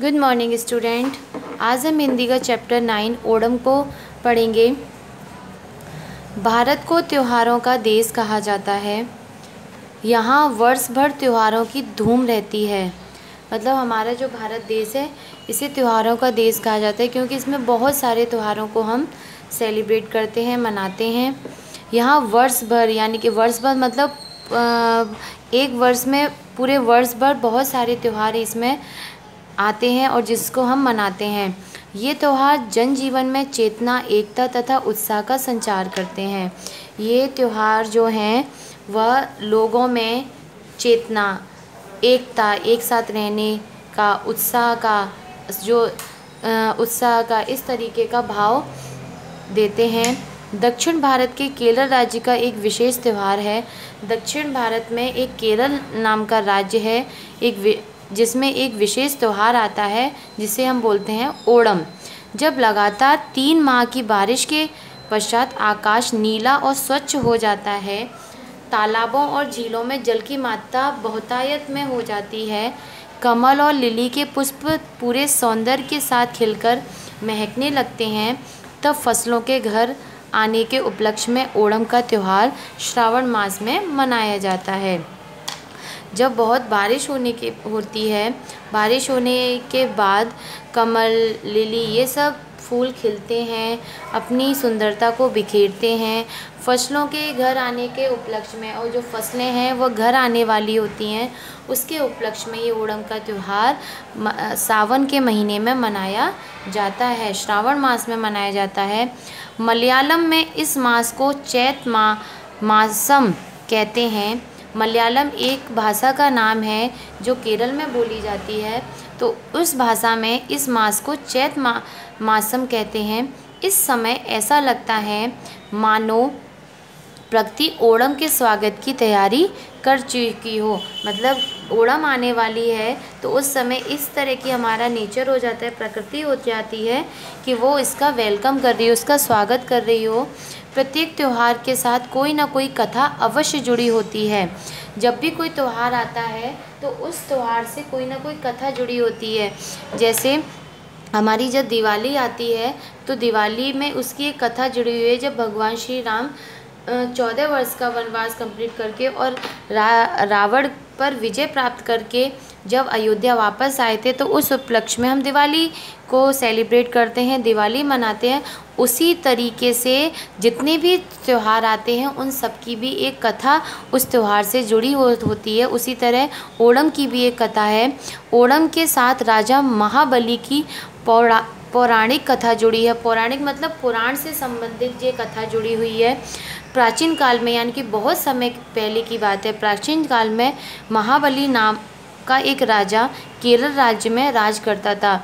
Good morning student आज हम हिंदी का चैप्टर नाइन ओडम को पढ़ेंगे। भारत को त्योहारों का देश कहा जाता है। यहाँ वर्ष भर त्योहारों की धूम रहती है। मतलब हमारा जो भारत देश है, इसे त्योहारों का देश कहा जाता है क्योंकि इसमें बहुत सारे त्योहारों को हम सेलिब्रेट करते हैं, मनाते हैं। यहाँ वर्ष भर यानी कि वर्ष भर मतलब एक वर्ष में, पूरे वर्ष भर बहुत सारे त्यौहार इसमें आते हैं और जिसको हम मनाते हैं। ये त्यौहार जनजीवन में चेतना, एकता तथा उत्साह का संचार करते हैं। ये त्यौहार जो हैं, वह लोगों में चेतना, एकता, एक साथ रहने का, उत्साह का, जो उत्साह का, इस तरीके का भाव देते हैं। दक्षिण भारत के केरल राज्य का एक विशेष त्यौहार है। दक्षिण भारत में एक केरल नाम का राज्य है। एक जिसमें एक विशेष त्यौहार आता है, जिसे हम बोलते हैं ओणम। जब लगातार तीन माह की बारिश के पश्चात आकाश नीला और स्वच्छ हो जाता है, तालाबों और झीलों में जल की मात्रा बहुतायत में हो जाती है। कमल और लिली के पुष्प पूरे सौंदर्य के साथ खिलकर महकने लगते हैं। तब फ़सलों के घर आने के उपलक्ष्य में ओणम का त्यौहार श्रावण मास में मनाया जाता है। जब बहुत बारिश होने की, होती है, बारिश होने के बाद कमल, लिली ये सब फूल खिलते हैं, अपनी सुंदरता को बिखेरते हैं। फ़सलों के घर आने के उपलक्ष्य में और जो फ़सलें हैं, वो घर आने वाली होती हैं। उसके उपलक्ष्य में ये ओणम का त्यौहार सावन के महीने में मनाया जाता है, श्रावण मास में मनाया जाता है। मलयालम में इस मास को चैत मा, मासम कहते हैं। मलयालम एक भाषा का नाम है, जो केरल में बोली जाती है। तो उस भाषा में इस मास को चैत मा, मासम कहते हैं। इस समय ऐसा लगता है, मानो प्रकृति ओणम के स्वागत की तैयारी कर चुकी हो। मतलब ओणम आने वाली है तो उस समय इस तरह की हमारा नेचर हो जाता है, प्रकृति हो जाती है, कि वो इसका वेलकम कर रही हो, उसका स्वागत कर रही हो। प्रत्येक त्यौहार के साथ कोई ना कोई कथा अवश्य जुड़ी होती है। जब भी कोई त्यौहार आता है तो उस त्यौहार से कोई ना कोई कथा जुड़ी होती है। जैसे हमारी जब दिवाली आती है तो दिवाली में उसकी एक कथा जुड़ी हुई है, जब भगवान श्री राम चौदह वर्ष का वनवास कंप्लीट करके और रा, रावण पर विजय प्राप्त करके जब अयोध्या वापस आए थे तो उस उपलक्ष्य में हम दिवाली को सेलिब्रेट करते हैं, दिवाली मनाते हैं। उसी तरीके से जितने भी त्यौहार आते हैं, उन सब की भी एक कथा उस त्यौहार से जुड़ी हो, होती है। उसी तरह ओणम की भी एक कथा है। ओणम के साथ राजा महाबली की पौरा, पौराणिक कथा जुड़ी है। पौराणिक मतलब पुराण से संबंधित ये कथा जुड़ी हुई है। प्राचीन काल में, यानी कि बहुत समय पहले की बात है, प्राचीन काल में महाबली नाम का एक राजा केरल राज्य में राज करता था।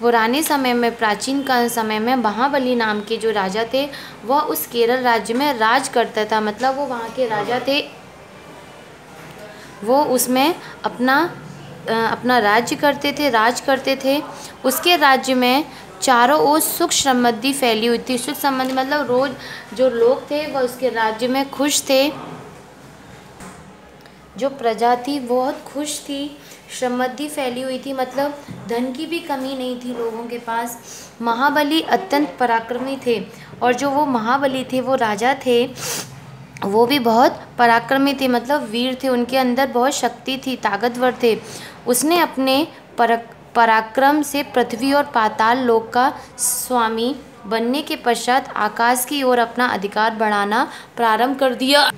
पुराने समय में, प्राचीन काल समय में महाबली नाम के जो राजा थे, वह उस केरल राज्य में राज करता था। मतलब वो वहाँ के राजा थे। वो उसमें अपना अपना राज्य करते थे, राज करते थे। उसके राज्य में चारों ओर सुख समृद्धि फैली हुई थी। सुख समृद्धि मतलब रोज जो लोग थे, वह उसके राज्य में खुश थे। जो प्रजा थी बहुत खुश थी। समृद्धि फैली हुई थी मतलब धन की भी कमी नहीं थी लोगों के पास। महाबली अत्यंत पराक्रमी थे और जो वो महाबली थे, वो राजा थे, वो भी बहुत पराक्रमी थे। मतलब वीर थे, उनके अंदर बहुत शक्ति थी, ताकतवर थे। उसने अपने पर पराक्रम से पृथ्वी और पाताल लोक का स्वामी बनने के पश्चात आकाश की ओर अपना अधिकार बढ़ाना प्रारंभ कर दिया।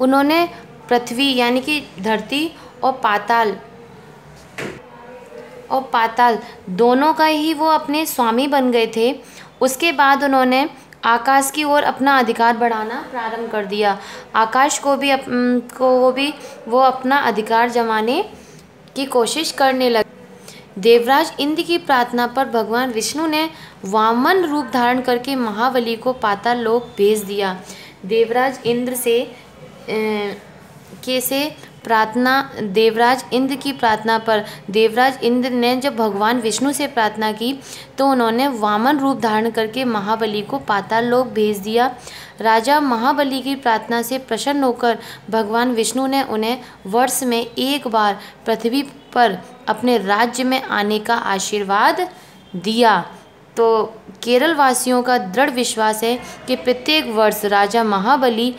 उन्होंने पृथ्वी यानी कि धरती और पाताल और पाताल दोनों का ही वो अपने स्वामी बन गए थे। उसके बाद उन्होंने आकाश की ओर अपना अधिकार बढ़ाना प्रारंभ कर दिया। आकाश को भी अप, को भी वो अपना अधिकार जमाने की कोशिश करने लगे देवराज इंद्र की प्रार्थना पर भगवान विष्णु ने वामन रूप धारण करके महाबली को पाताल लोक भेज दिया। देवराज इंद्र से के से प्रार्थना, देवराज इंद्र की प्रार्थना पर। देवराज इंद्र ने जब भगवान विष्णु से प्रार्थना की तो उन्होंने वामन रूप धारण करके महाबली को पाताल लोक भेज दिया। राजा महाबली की प्रार्थना से प्रसन्न होकर भगवान विष्णु ने उन्हें वर्ष में एक बार पृथ्वी पर अपने राज्य में आने का आशीर्वाद दिया। तो केरल वासियों का दृढ़ विश्वास है कि प्रत्येक वर्ष राजा महाबली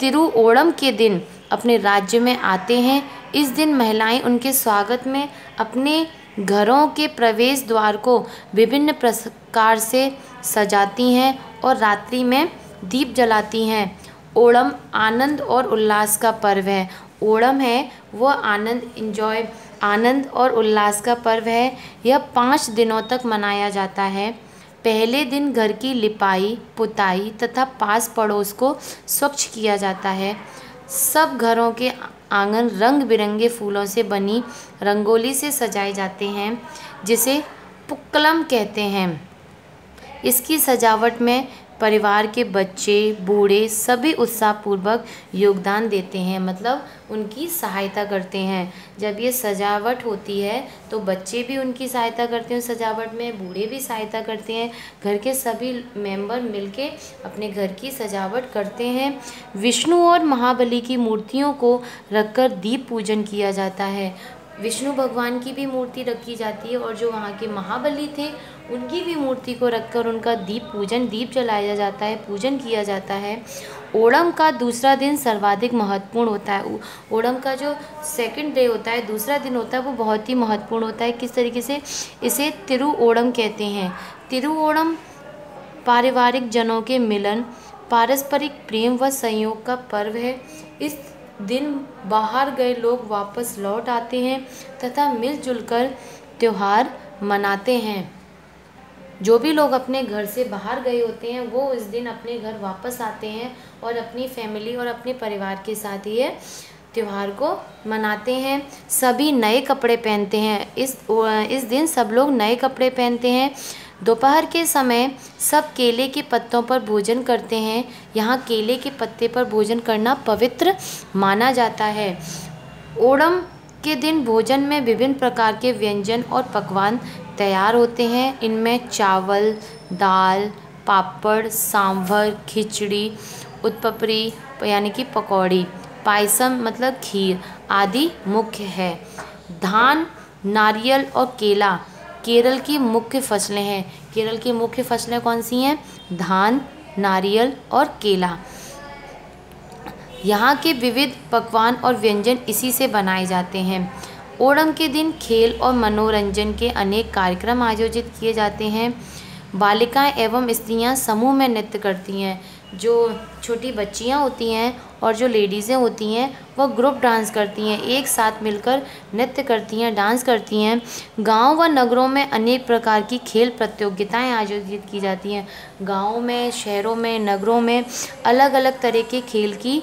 तिरुओणम के दिन अपने राज्य में आते हैं। इस दिन महिलाएँ उनके स्वागत में अपने घरों के प्रवेश द्वार को विभिन्न प्रकार से सजाती हैं और रात्रि में दीप जलाती हैं। ओणम आनंद और उल्लास का पर्व है। ओणम है वो आनंद इंजॉय आनंद और उल्लास का पर्व है। यह पाँच दिनों तक मनाया जाता है। पहले दिन घर की लिपाई, पुताई तथा पास पड़ोस को स्वच्छ किया जाता है। सब घरों के आँगन रंग बिरंगे फूलों से बनी रंगोली से सजाए जाते हैं, जिसे पुक्कलम कहते हैं। इसकी सजावट में परिवार के बच्चे, बूढ़े सभी उत्साहपूर्वक योगदान देते हैं मतलब उनकी सहायता करते हैं। जब ये सजावट होती है तो बच्चे भी उनकी सहायता करते हैं सजावट में, बूढ़े भी सहायता करते हैं। घर के सभी मेंबर मिलके अपने घर की सजावट करते हैं। विष्णु और महाबली की मूर्तियों को रखकर दीप पूजन किया जाता है। विष्णु भगवान की भी मूर्ति रखी जाती है और जो वहाँ के महाबली थे, उनकी भी मूर्ति को रखकर उनका दीप पूजन, दीप जलाया जाता है, पूजन किया जाता है। ओणम का दूसरा दिन सर्वाधिक महत्वपूर्ण होता है। ओणम का जो सेकंड डे होता है, दूसरा दिन होता है, वो बहुत ही महत्वपूर्ण होता है। किस तरीके से? इसे तिरु ओणम कहते हैं। तिरु ओणम पारिवारिक जनों के मिलन, पारस्परिक प्रेम व संयोग का पर्व है। इस दिन बाहर गए लोग वापस लौट आते हैं तथा मिलजुल कर त्यौहार मनाते हैं। जो भी लोग अपने घर से बाहर गए होते हैं, वो इस दिन अपने घर वापस आते हैं और अपनी फैमिली और अपने परिवार के साथ ये त्यौहार को मनाते हैं। सभी नए कपड़े पहनते हैं। इस इस दिन सब लोग नए कपड़े पहनते हैं। दोपहर के समय सब केले के पत्तों पर भोजन करते हैं। यहाँ केले के पत्ते पर भोजन करना पवित्र माना जाता है। ओणम के दिन भोजन में विभिन्न प्रकार के व्यंजन और पकवान तैयार होते हैं। इनमें चावल, दाल, पापड़, सांभर, खिचड़ी, उत्पपरी, यानी कि पकौड़ी, पायसम मतलब खीर आदि मुख्य है। धान, नारियल और केला केरल की मुख्य फ़सलें हैं। केरल की मुख्य फ़सलें कौन सी हैं? धान, नारियल और केला। यहाँ के विविध पकवान और व्यंजन इसी से बनाए जाते हैं। ओणम के दिन खेल और मनोरंजन के अनेक कार्यक्रम आयोजित किए जाते हैं। बालिकाएँ एवं स्त्रियाँ समूह में नृत्य करती हैं। जो छोटी बच्चियाँ होती हैं और जो लेडीज़ें होती हैं, वह ग्रुप डांस करती हैं, एक साथ मिलकर नृत्य करती हैं, डांस करती हैं। गाँव व नगरों में अनेक प्रकार की खेल प्रतियोगिताएँ आयोजित की जाती हैं। गाँव में, शहरों में, नगरों में अलग अलग तरह के खेल की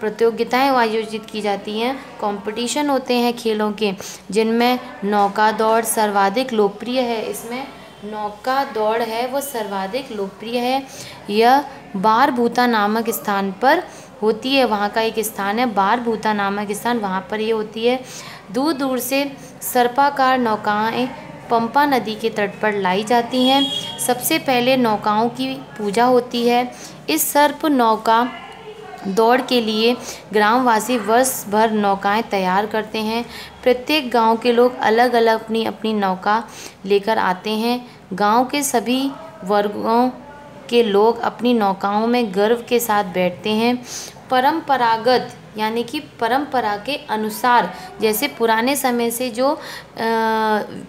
प्रतियोगिताएँ आयोजित की जाती हैं। कंपटीशन होते हैं खेलों के, जिनमें नौका दौड़ सर्वाधिक लोकप्रिय है। इसमें नौका दौड़ है वो सर्वाधिक लोकप्रिय है। यह बार भूता नामक स्थान पर होती है, वहाँ का एक स्थान है बार भूता नामक स्थान, वहाँ पर ये होती है। दूर दूर से सर्पाकार नौकाएँ पंपा नदी के तट पर लाई जाती हैं। सबसे पहले नौकाओं की पूजा होती है। इस सर्प नौका दौड़ के लिए ग्रामवासी वर्ष भर नौकाएँ तैयार करते हैं। प्रत्येक गाँव के लोग अलग अलग अपनी अपनी नौका लेकर आते हैं। गाँव के सभी वर्गों के लोग अपनी नौकाओं में गर्व के साथ बैठते हैं। परंपरागत, यानी कि परंपरा के अनुसार, जैसे पुराने समय से जो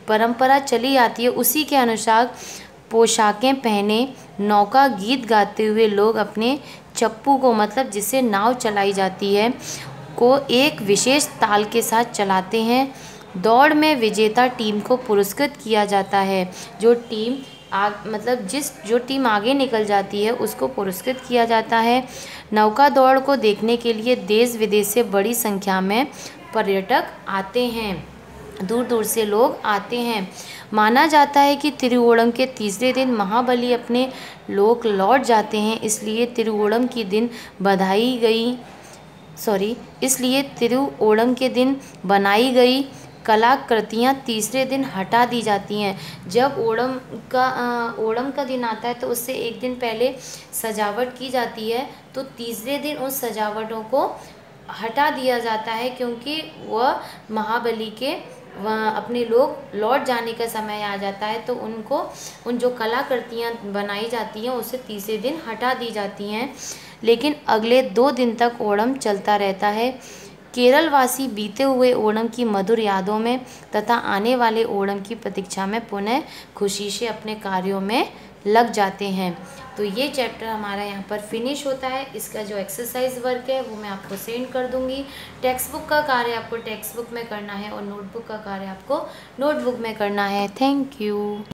परंपरा चली आती है, उसी के अनुसार पोशाकें पहने, नौका गीत गाते हुए लोग अपने चप्पू को मतलब जिससे नाव चलाई जाती है, को एक विशेष ताल के साथ चलाते हैं। दौड़ में विजेता टीम को पुरस्कृत किया जाता है, जो टीम आग मतलब जिस, जो टीम आगे निकल जाती है, उसको पुरस्कृत किया जाता है। नौका दौड़ को देखने के लिए देश विदेश से बड़ी संख्या में पर्यटक आते हैं। दूर दूर से लोग आते हैं। माना जाता है कि तिरुवोणम के तीसरे दिन महाबली अपने लोग लौट जाते हैं, इसलिए तिरुवोणम की दिन बधाई गई सॉरी इसलिए तिरुवोणम के दिन बनाई गई। कलाकृतियाँ तीसरे दिन हटा दी जाती हैं। जब ओणम का ओणम का दिन आता है तो उससे एक दिन पहले सजावट की जाती है तो तीसरे दिन उन सजावटों को हटा दिया जाता है, क्योंकि वह महाबली के वहाँ अपने लोग लौट जाने का समय आ जाता है तो उनको, उन जो कलाकृतियाँ बनाई जाती हैं, उसे तीसरे दिन हटा दी जाती हैं। लेकिन अगले दो दिन तक ओणम चलता रहता है। केरल वासी बीते हुए ओणम की मधुर यादों में तथा आने वाले ओणम की प्रतीक्षा में पुनः खुशी से अपने कार्यों में लग जाते हैं। तो ये चैप्टर हमारा यहाँ पर फिनिश होता है। इसका जो एक्सरसाइज वर्क है, वो मैं आपको सेंड कर दूँगी। टेक्स्ट बुक का कार्य आपको टेक्स्ट बुक में करना है और नोटबुक का कार्य आपको नोटबुक में करना है। Thank you